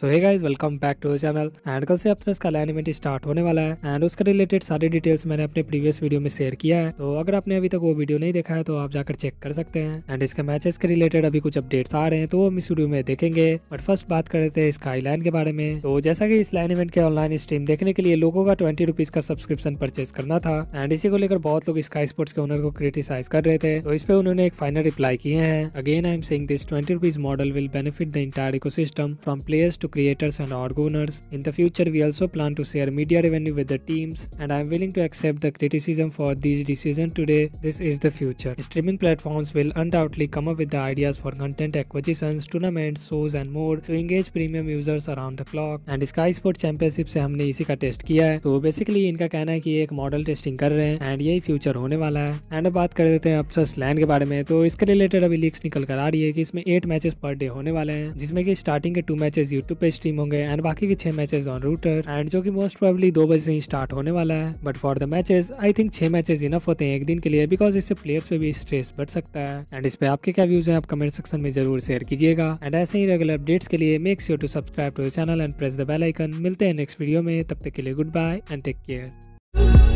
So hey guys welcome back to channel and कल से अपना इसका एनिमेट स्टार्ट होने वाला है। एंड उसके रिलेटेड सारे डिटेल्स मैंने अपने प्रीवियस वीडियो में शेयर किया है। तो अगर आपने अभी तक वो वीडियो नहीं देखा है तो आप जाकर चेक कर सकते हैं। एंड इसके मैचेस के रिलेटेड अभी कुछ अपडेट्स आ रहे हैं तो हम इस वीडियो में देखेंगे। बट फ़र्स्ट बात कर रहे थे स्काई लाइन के बारे में। तो जैसा की इस लाइन इवेंट के ऑनलाइन स्ट्रीम देखने के लिए लोगों का ट्वेंटी रुपीज़ का सब्सक्रिप्शन परचेज करना था। एंड इसी को लेकर बहुत लोग स्काई स्पोर्ट्स के ओनर को क्रिटिसाइज कर रहे थे। तो इस पे उन्होंने एक फाइनल रिप्लाई किए हैं। Again I am saying this twenty rupees model will benefit the entire ecosystem from players to creators and org owners. In the future, we also plan to share media revenue with the teams, and I am willing to accept the criticism for these decisions today. This is the future. Streaming platforms will undoubtedly come up with the ideas for content acquisitions, tournaments, shows, and more to engage premium users around the clock. And Sky Sport Championship से हमने इसी का test किया है तो basically इनका कहना है कि एक मॉडल टेस्टिंग कर रहे हैं एंड यही फ्यूचर होने वाला है एंड बात कर देते हैं अपसस लैंड के बारे में तो इसके रिलेटेड अभी लीक्स निकल कर आ रही है कि इसमें एट मैचेस पर डे होने वाले हैं जिसमें कि स्टार्टिंग के टू मैचेस यूट्यूब पे स्ट्रीम होंगे एंड बाकी के छह मैचेस ऑन रूटर एंड जो कि मोस्ट प्रोबेबली दो बजे से ही स्टार्ट होने वाला है but for the matches I think छह मैचेस इनफ होते हैं एक दिन के लिए बिकॉज़ इससे प्लेयर्स पे भी स्ट्रेस बढ़ सकता है. एंड इस पे आपके क्या व्यूज़ है, आप कमेंट सेक्शन में ज़रूर शेयर कीजिएगा. एंड ऐसे ही रेगुलर अपडेट्स के लिए make sure to subscribe to channel and press the bell icon मिलते हैं नेक्स्ट वीडियो में, तब तक के लिए good bye and take care